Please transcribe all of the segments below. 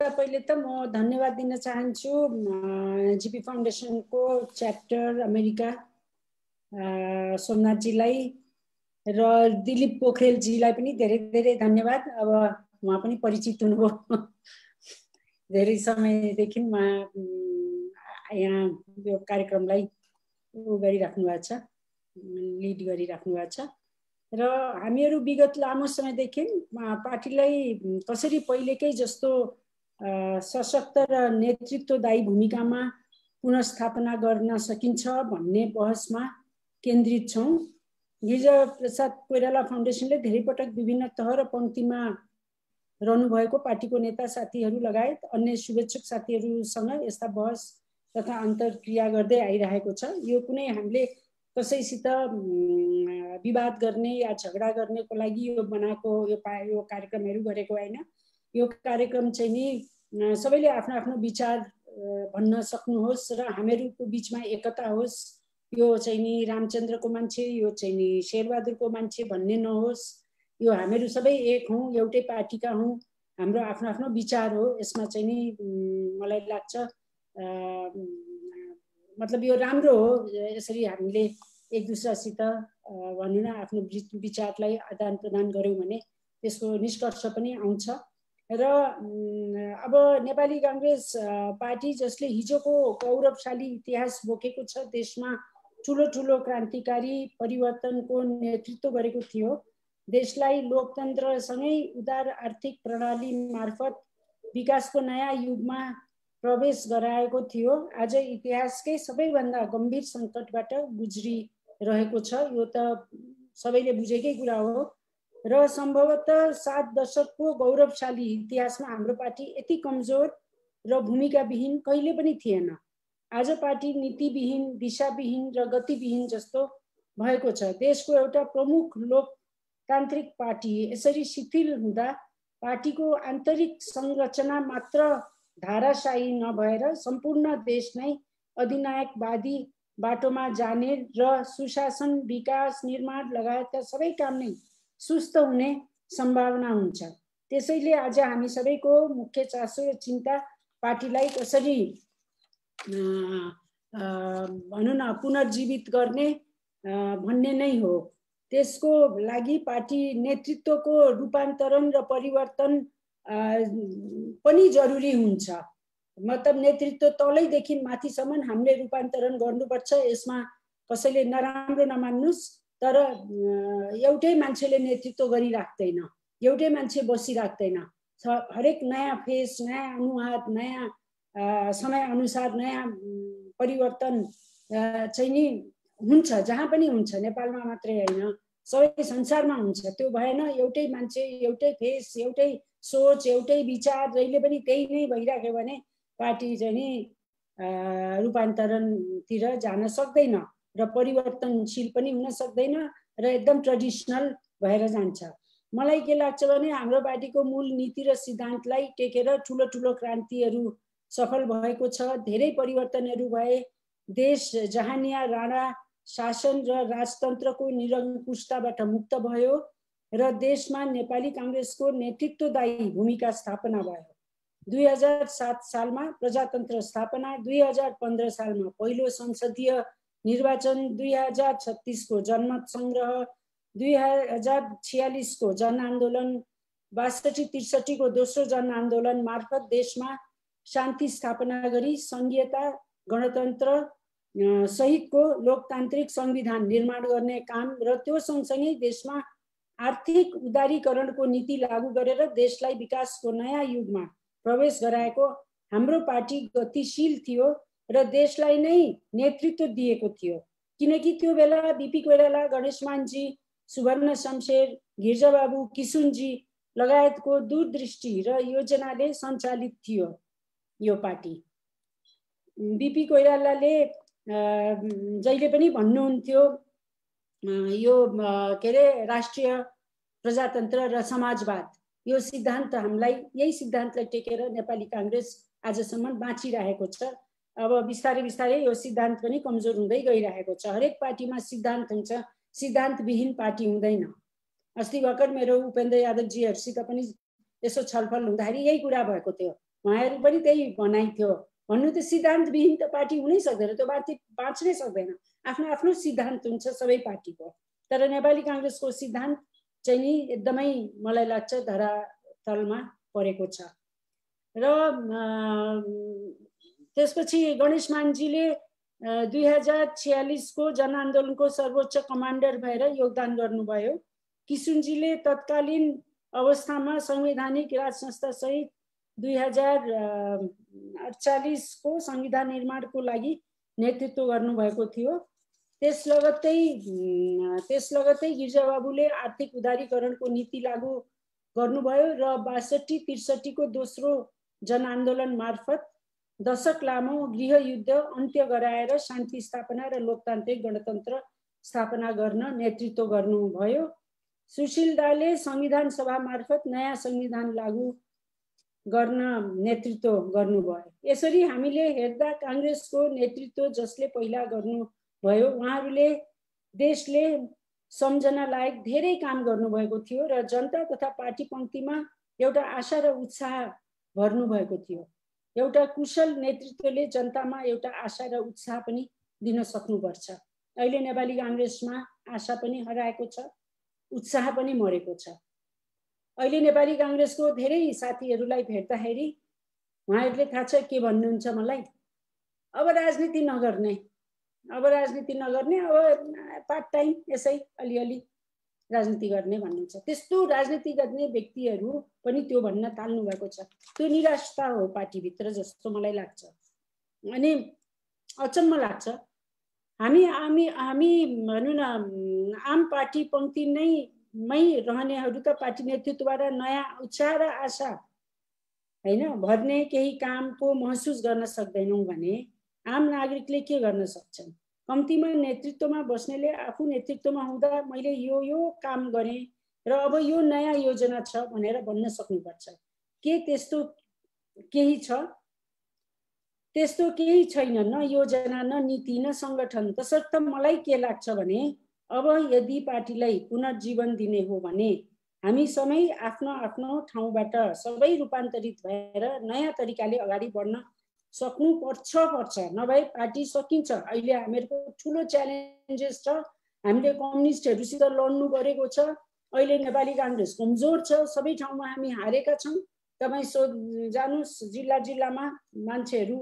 पहिले त म धन्यवाद दिन चाहन्छु जिपी फाउन्डेसनको च्याप्टर अमेरिका सोमनाथजीलाई र दिलीप पोखरेलजीलाई पनि धेरै धेरै धन्यवाद। अब उहाँ पनि परिचित हुनुभयो। धेरै समयदेखि उहाँ यहाँ यो कार्यक्रमलाई उ गरिराख्नु भएको छ लिड गरिराख्नु भएको छ। र हामीहरू विगत लामो समयदेखि पार्टीलाई कसरी पहिलेकै जस्तो सशक्त र नेतृत्वदायी भूमिकामा पुनस्थापना गर्न सकिन्छ भन्ने बहसमा केन्द्रित छौँ। गिरिजा प्रसाद कोइराला फाउन्डेसनले धेरै पटक विभिन्न तह र पङ्क्तिमा रहनुभएको पार्टीको नेता साथीहरू लगायत अन्य शुभेच्छक साथीहरूसँग यस्ता बहस तथा अन्तर्क्रिया गर्दै आइरहेको छ। यो कुनै हामीले कसैसित विवाद गर्ने या झगडा गर्नेको लागि यो बनाएको यो यो कार्यक्रमहरू गरेको होइन। यो कार्यक्रम चाहिँ नि सबैले आफ्नो आफ्नो विचार भन्न सक्नुहोस् र हामीहरूको बिचमा एकता होस्। यो चाहिँ नि रामचन्द्रको मान्छे यो चाहिँ नि शेरबहादुरको मान्छे भन्ने नहोस्। यो हामीहरू सबै एक हौँ एउटै पार्टीका हौँ। हाम्रो आफ्नो आफ्नो विचार हो। यसमा चाहिँ नि मलाई लाग्छ मतलब यो राम्रो हो। यसरी हामीले एक दुसरासित भनौँ न आफ्नो विचारलाई आदान प्रदान गऱ्यौँ भने त्यसको निष्कर्ष पनि आउँछ। र अब नेपाली काङ्ग्रेस पार्टी जसले हिजोको गौरवशाली इतिहास बोकेको छ देशमा ठुलो ठुलो क्रान्तिकारी परिवर्तनको नेतृत्व गरेको थियो। देशलाई लोकतन्त्रसँगै उदार आर्थिक प्रणाली मार्फत विकासको नयाँ युगमा प्रवेश गराएको थियो। आज इतिहासकै सबैभन्दा गम्भीर सङ्कटबाट गुज्रिरहेको छ। यो त सबैले बुझेकै कुरा हो। र सम्भवतः सात दशकको गौरवशाली इतिहासमा हाम्रो पार्टी यति कमजोर र भूमिकाविहीन कहिले पनि थिएन। आज पार्टी नीतिविहीन दिशाविहीन र गतिविहीन जस्तो भएको छ। देशको एउटा प्रमुख लोकतान्त्रिक पार्टी यसरी शिथिल हुँदा पार्टीको आन्तरिक संरचना मात्र धाराशाही नभएर सम्पूर्ण देश नै अधिनायकवादी बाटोमा जाने र सुशासन विकास निर्माण लगायतका सबै काम नै सुस्त हुने सम्भावना हुन्छ। त्यसैले आज हामी सबैको मुख्य चासो र चिन्ता पार्टीलाई कसरी भनौँ न पुनर्जीवित गर्ने भन्ने नै हो। त्यसको लागि पार्टी नेतृत्वको रूपान्तरण र परिवर्तन पनि जरुरी हुन्छ। मतलब नेतृत्व तलैदेखि माथिसम्म हामीले रूपान्तरण गर्नुपर्छ। यसमा कसैले नराम्रो नमान्नुहोस् तर एउटै मान्छेले नेतृत्व गरिराख्दैन एउटै मान्छे बसिराख्दैन हरेक नयाँ फेस नयाँ अनुहार नयाँ समयअनुसार नयाँ परिवर्तन चाहिँ नि हुन्छ जहाँ पनि हुन्छ। नेपालमा मात्रै होइन। सबै संसारमा हुन्छ। त्यो भएन एउटै मान्छे एउटै फेस एउटै सोच एउटै विचार जहिले पनि त्यही नै भइराख्यो भने पार्टी चाहिँ नि रूपान्तरणतिर जान सक्दैन। र परिवर्तनशील पनि हुन सक्दैन र एकदम ट्रेडिसनल भएर जान्छ। मलाई के लाग्छ भने हाम्रो पार्टीको मूल नीति र सिद्धान्तलाई टेकेर ठुलो ठुलो क्रान्तिहरू सफल भएको छ धेरै परिवर्तनहरू भए देश जहानिया राणा शासन र राजतन्त्रको निरङ्कुशताबाट मुक्त भयो र देशमा नेपाली काङ्ग्रेसको नेतृत्वदायी भूमिका स्थापना भयो। दुई हजार सात सालमा प्रजातन्त्र स्थापना दुई हजार पन्ध्र सालमा पहिलो संसदीय निर्वाचन दुई हजार छत्तिसको जनमत सङ्ग्रह दुई हजार छ्यालिसको जनआन्दोलन बासठी त्रिसठीको दोस्रो जनआन्दोलन मार्फत देशमा शान्ति स्थापना गरी सङ्घीयता गणतन्त्र सहितको लोकतान्त्रिक संविधान निर्माण गर्ने काम र त्यो सँगसँगै देशमा आर्थिक उदारीकरणको नीति लागू गरेर देशलाई विकासको नयाँ युगमा प्रवेश गराएको हाम्रो पार्टी गतिशील थियो। र देशलाई नै नेतृत्व दिएको थियो। किनकि त्यो बेला बिपी कोइराला गणेशमानजी सुवर्ण शमशेर गिर्जाबाबु किसुनजी लगायतको दूरदृष्टि र योजनाले सञ्चालित थियो यो पार्टी। बिपी कोइरालाले जहिले पनि भन्नुहुन्थ्यो यो के अरे राष्ट्रिय प्रजातन्त्र र समाजवाद यो सिद्धान्त हामीलाई यही सिद्धान्तलाई टेकेर नेपाली काङ्ग्रेस आजसम्म बाँचिरहेको छ। अब बिस्तारै बिस्तारै यो सिद्धान्त पनि कमजोर हुँदै गइरहेको छ। हरेक पार्टीमा सिद्धान्त हुन्छ सिद्धान्तविहीन पार्टी हुँदैन। अस्ति भर्खर मेरो उपेन्द्र यादवजीहरूसित पनि यसो छलफल हुँदाखेरि यही कुरा भएको थियो। उहाँहरू पनि त्यही भनाइ थियो। भन्नु त सिद्धान्तविहीन त पार्टी हुनै सक्दैन त्यो पार्टी बाँच्नै सक्दैन। आफ्नो आफ्नो सिद्धान्त हुन्छ सबै पार्टीको। तर नेपाली काङ्ग्रेसको सिद्धान्त चाहिँ नि एकदमै मलाई लाग्छ धरातलमा परेको छ। र त्यसपछि गणेश मानजीले दुई हजार छ्यालिसको जनआन्दोलनको सर्वोच्च कमान्डर भएर योगदान गर्नुभयो। किसुनजीले तत्कालीन अवस्थामा संवैधानिक राज संस्थासहित दुई हजार अडचालिसको संविधान निर्माणको लागि नेतृत्व गर्नुभएको थियो। त्यस लगत्तै त्यस लगत्तै गिर्जाबाबुले आर्थिक उदारीकरणको नीति लागू गर्नुभयो र बासठी त्रिसठीको दोस्रो जनआन्दोलन मार्फत दशक लामो गृहयुद्ध अन्त्य गराएर शान्ति स्थापना र लोकतान्त्रिक गणतन्त्र स्थापना गर्न नेतृत्व गर्नुभयो। सुशील दाले संविधान सभा मार्फत नयाँ संविधान लागू गर्न नेतृत्व गर्नुभयो। यसरी हामीले हेर्दा काङ्ग्रेसको नेतृत्व जसले पहिला गर्नुभयो उहाँहरूले देशले सम्झना लायक धेरै काम गर्नुभएको थियो र जनता तथा पार्टी पङ्क्तिमा एउटा आशा र उत्साह भर्नुभएको थियो। एउटा कुशल नेतृत्वले जनतामा एउटा आशा र उत्साह पनि दिन सक्नुपर्छ। अहिले नेपाली काङ्ग्रेसमा आशा पनि हराएको छ उत्साह पनि मरेको छ। अहिले नेपाली काङ्ग्रेसको धेरै साथीहरूलाई भेट्दाखेरि उहाँहरूले थाहा छ के भन्नुहुन्छ मलाई? अब राजनीति नगर्ने अब राजनीति नगर्ने अब पार्ट टाइम यसै अलिअलि राजनीति गर्ने भन्नुहुन्छ त्यस्तो राजनीति गर्ने व्यक्तिहरू पनि त्यो भन्न थाल्नु भएको छ। त्यो निराशता हो पार्टीभित्र जस्तो मलाई लाग्छ। अनि अचम्म लाग्छ। हामी हामी हामी भनौँ न आम पार्टी पङ्क्ति नै मै रहनेहरू त पार्टी नेतृत्वबाट नयाँ उत्साह र आशा होइन? भर्ने केही काम पो महसुस गर्न सक्दैनौँ भने आम नागरिकले के गर्न सक्छन्? कम्तीमा नेतृत्वमा बस्नेले आफू नेतृत्वमा हुँदा मैले यो यो काम गरेँ र अब यो नयाँ योजना छ भनेर भन्न सक्नुपर्छ। के त्यस्तो केही छ? त्यस्तो केही छैन न योजना न नीति न सङ्गठन। तसर्थ मलाई के लाग्छ भने अब यदि पार्टीलाई पुनर्जीवन दिने हो भने हामी सबै आफ्नो आफ्नो ठाउँबाट सबै रूपान्तरित भएर नयाँ तरिकाले अगाडि बढ्न सक्नु पर्छ पर्छ। नभए पार्टी सकिन्छ अहिले हामीहरूको ठुलो च्यालेन्जेस छ। हामीले कम्युनिस्टहरूसित लड्नु परेको छ। अहिले नेपाली काङ्ग्रेस कमजोर छ। सबै ठाउँमा हामी हारेका छौँ। तपाईँ सो जानुहोस् जिल्ला जिल्लामा मान्छेहरू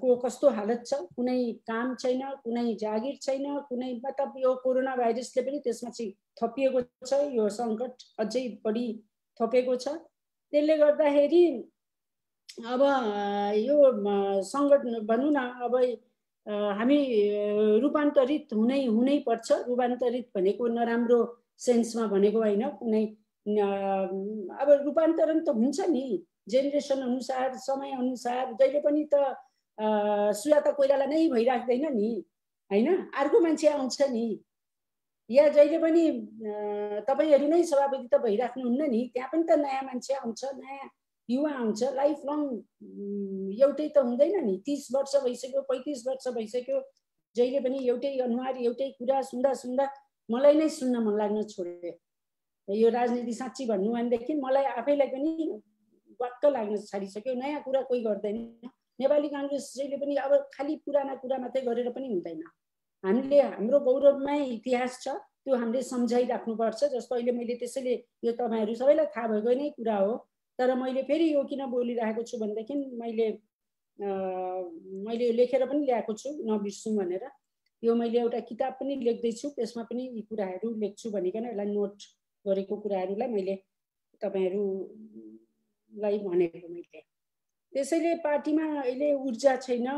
को कस्तो हालत छ। कुनै काम छैन कुनै जागिर छैन कुनै मतलब यो कोरोना भाइरसले पनि त्यसमा चाहिँ थपिएको छ। यो सङ्कट अझै बढी थपेको छ। त्यसले गर्दाखेरि अब यो सङ्गठन भनौँ न अब हामी रूपान्तरित हुनै हुनै पर्छ। रूपान्तरित भनेको नराम्रो सेन्समा भनेको होइन। कुनै अब रूपान्तरण त हुन्छ नि। जेनेरेसन अनुसार समय अनुसार जहिले पनि त सुजाता कोइराला नै भइराख्दैन नि। होइन? अर्को मान्छे आउँछ नि। या जहिले पनि तपाईँहरू नै सभापति त भइराख्नुहुन्न नि। त्यहाँ पनि त नयाँ मान्छे आउँछ नयाँ युवा आउँछ लाइफ लङ एउटै त हुँदैन नि। तिस वर्ष भइसक्यो पैँतिस वर्ष भइसक्यो जहिले पनि एउटै अनुहार एउटै कुरा सुन्दा सुन्दा मलाई नै सुन्न मन लाग्न छोड्यो। यो राजनीति साँच्ची भन्नु भनेदेखि मलाई आफैलाई पनि वाक्क लाग्न छाडिसक्यो। नयाँ कुरा कोही गर्दैन। नेपाली काङ्ग्रेस जहिले पनि अब खालि पुराना कुरा मात्रै गरेर पनि हुँदैन। हामीले हाम्रो गौरवमय इतिहास छ त्यो हामीले सम्झाइराख्नुपर्छ जस्तो अहिले मैले त्यसैले यो तपाईँहरू सबैलाई थाहा भएको नै कुरा हो। तर मैले फेरि यो किन बोलिरहेको छु भनेदेखि मैले मैले लेखेर पनि ल्याएको छु नबिर्सौँ भनेर। यो मैले एउटा किताब पनि लेख्दैछु त्यसमा पनि यी कुराहरू लेख्छु भनिकन यसलाई नोट गरेको कुराहरूलाई मैले तपाईँहरूलाई भनेको मैले। त्यसैले पार्टीमा अहिले ऊर्जा छैन।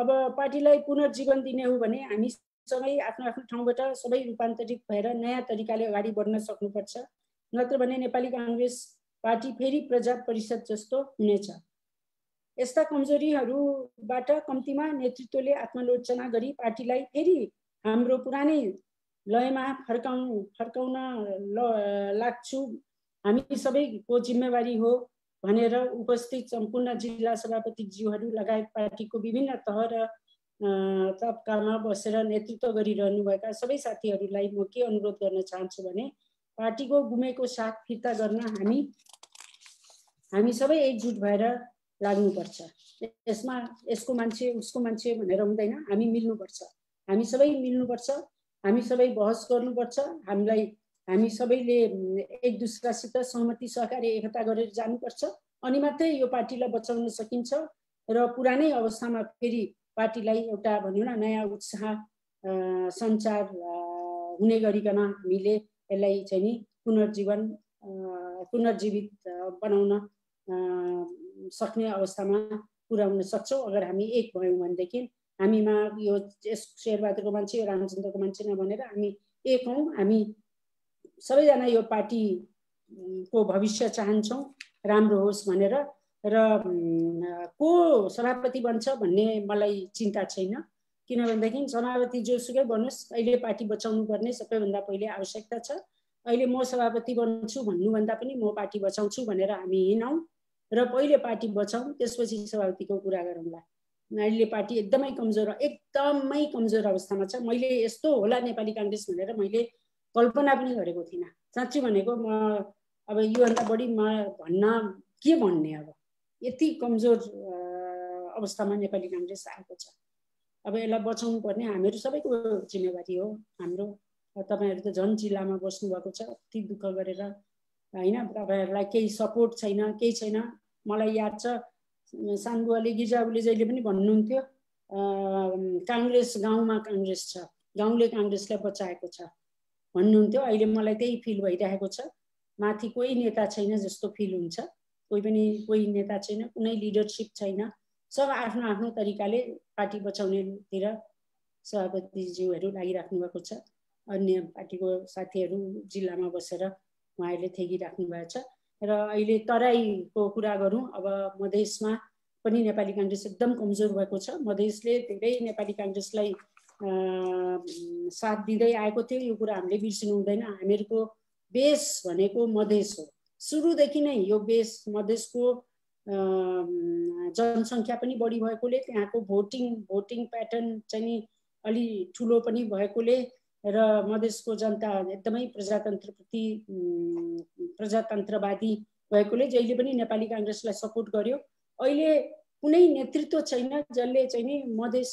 अब पार्टीलाई पुनर्जीवन दिने हो भने हामी सबै आफ्नो आफ्नो ठाउँबाट सबै रूपान्तरित भएर नयाँ तरिकाले अगाडि बढ्न सक्नुपर्छ। नत्र भने नेपाली काङ्ग्रेस पार्टी फेरि प्रजा परिषद जस्तो हुनेछ। यस्ता कमजोरीहरूबाट कम्तीमा नेतृत्वले आत्मलोचना गरी पार्टीलाई फेरि हाम्रो पुरानै लयमा फर्काउ फर्काउन ल लाग्छु। हामी सबैको जिम्मेवारी हो भनेर उपस्थित सम्पूर्ण जिल्ला सभापतिज्यूहरू लगायत पार्टीको विभिन्न तह र तबकामा बसेर नेतृत्व गरिरहनुभएका सबै साथीहरूलाई म के अनुरोध गर्न चाहन्छु भने पार्टीको गुमेको साथ फिर्ता गर्न हामी हामी सबै एकजुट भएर लाग्नुपर्छ। यसमा यसको मान्छे उसको मान्छे भनेर हुँदैन। हामी मिल्नुपर्छ। हामी सबै मिल्नुपर्छ। हामी सबै बहस गर्नुपर्छ। हामीलाई हामी सबैले एक दुसरासित सहमति सहकारी एकता गरेर जानुपर्छ। अनि मात्रै यो पार्टीलाई बचाउन सकिन्छ। र पुरानै अवस्थामा फेरि पार्टीलाई एउटा भनौँ न नयाँ उत्साह सञ्चार हुने गरिकन हामीले यसलाई चाहिँ नि पुनर्जीवन पुनर्जीवित बनाउन सक्ने अवस्थामा पुर्याउन सक्छौँ। अगर हामी एक भयौँ भनेदेखि हामीमा यो यस शेरबहादुरको मान्छे रामचन्द्रको मान्छे नभनेर हामी एक हौँ। हामी सबैजना यो पार्टीको भविष्य चाहन्छौँ राम्रो होस् भनेर। र को सभापति बन्छ भन्ने मलाई चिन्ता छैन। किनभनेदेखि सभापति जोसुकै बनोस्। अहिले पार्टी बचाउनु पर्ने सबैभन्दा पहिले आवश्यकता छ। अहिले म सभापति बन्छु भन्नुभन्दा पनि म पार्टी बचाउँछु भनेर हामी हिँडौँ। र पहिले पार्टी बचाउँ त्यसपछि सभापतिको कुरा गरौँला। अहिले पार्टी एकदमै कमजोर एकदमै कमजोर अवस्थामा छ। मैले यस्तो होला नेपाली काङ्ग्रेस भनेर मैले कल्पना पनि गरेको थिइनँ। साँच्ची भनेको म अब योभन्दा बढी म भन्न के भन्ने अब? यति कमजोर अवस्थामा नेपाली काङ्ग्रेस आएको छ। अब यसलाई बचाउनु पर्ने हामीहरू सबैको जिम्मेवारी हो। हाम्रो तपाईँहरू त झन् जिल्लामा बस्नुभएको छ। अति दुःख गरेर होइन? तपाईँहरूलाई केही सपोर्ट छैन केही छैन। मलाई याद छ सानबुवाले गिजाबुले जहिले पनि भन्नुहुन्थ्यो काङ्ग्रेस गाउँमा काङ्ग्रेस छ गाउँले काङ्ग्रेसलाई बचाएको छ भन्नुहुन्थ्यो। अहिले मलाई त्यही फिल भइरहेको छ। माथि कोही नेता छैन जस्तो फिल हुन्छ। कोही पनि कोही नेता छैन कुनै लिडरसिप छैन। सब आफ्नो आफ्नो तरिकाले पार्टी बचाउनेतिर सभापतिज्यूहरू लागिराख्नु भएको छ। अन्य पार्टीको साथीहरू जिल्लामा बसेर उहाँहरूले थेगिराख्नु भएको छ। र अहिले तराईको कुरा गरौँ अब मधेसमा पनि नेपाली काङ्ग्रेस एकदम कमजोर भएको छ। मधेसले धेरै नेपाली काङ्ग्रेसलाई साथ दिँदै आएको थियो। यो कुरा हामीले बिर्सिनु हुँदैन। हामीहरूको बेस भनेको मधेस हो। सुरुदेखि नै यो बेस मधेसको जनसङ्ख्या पनि बढी भएकोले त्यहाँको भोटिङ भोटिङ प्याटर्न चाहिँ अलि ठुलो पनि भएकोले र मधेसको जनता एकदमै प्रजातन्त्रप्रति प्रजातन्त्रवादी भएकोले जहिले पनि नेपाली काङ्ग्रेसलाई सपोर्ट गर्यो। अहिले कुनै नेतृत्व छैन जसले चाहिँ नि मधेस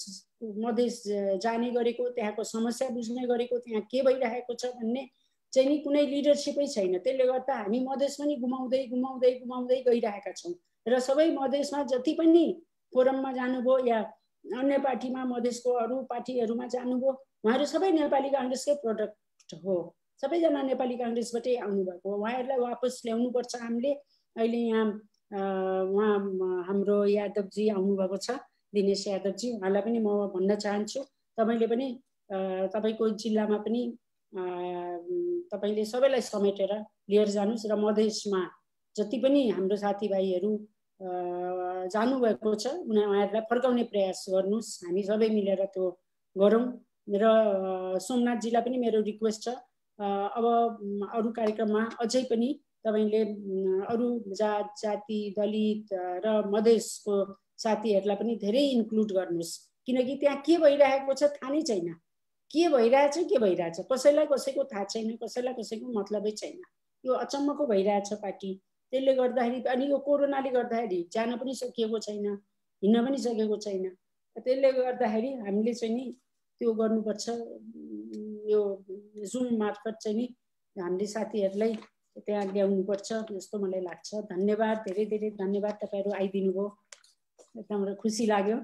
मधेस जाने गरेको त्यहाँको समस्या बुझ्ने गरेको त्यहाँ के भइरहेको छ भन्ने चाहिँ नि कुनै लिडरसिपै छैन। त्यसले गर्दा हामी मधेस पनि गुमाउँदै गुमाउँदै गुमाउँदै गइरहेका छौँ। र सबै मधेसमा जति पनि फोरममा जानुभयो या अन्य पार्टीमा मधेसको अरू पार्टीहरूमा जानुभयो। उहाँहरू सबै नेपाली काङ्ग्रेसकै प्रडक्ट हो। सबैजना नेपाली काङ्ग्रेसबाटै आउनुभएको हो। उहाँहरूलाई वापस ल्याउनुपर्छ हामीले। अहिले यहाँ उहाँ हाम्रो यादवजी आउनुभएको छ दिनेश यादवजी। उहाँलाई पनि म भन्न चाहन्छु। तपाईँले पनि तपाईँको जिल्लामा पनि तपाईँले सबैलाई समेटेर लिएर जानुहोस् र मधेसमा जति पनि हाम्रो साथीभाइहरू जानुभएको छ। उहाँहरूलाई फर्काउने प्रयास गर्नुहोस्। हामी सबै मिलेर त्यो गरौँ। र सोमनाथजीलाई पनि मेरो रिक्वेस्ट छ। अब अरू कार्यक्रममा अझै पनि तपाईँले अरू जात जाति दलित र मधेसको साथीहरूलाई पनि धेरै इन्क्लुड गर्नुहोस्। किनकि त्यहाँ के भइरहेको छ थाहा नै छैन। के भइरहेछ के भइरहेछ? कसैलाई कसैको थाहा छैन कसैलाई कसैको मतलबै छैन। यो अचम्मको भइरहेछ पार्टी। त्यसले गर्दाखेरि अनि यो कोरोनाले गर्दाखेरि जान पनि सकिएको छैन हिँड्न पनि सकेको छैन। त्यसले गर्दाखेरि हामीले चाहिँ नि त्यो गर्नुपर्छ यो जुम मार्फत चाहिँ नि हामीले साथीहरूलाई त्यहाँ ल्याउनुपर्छ जस्तो मलाई लाग्छ। धन्यवाद धेरै धेरै धन्यवाद तपाईँहरू आइदिनु भयो एकदम खुसी लाग्यो।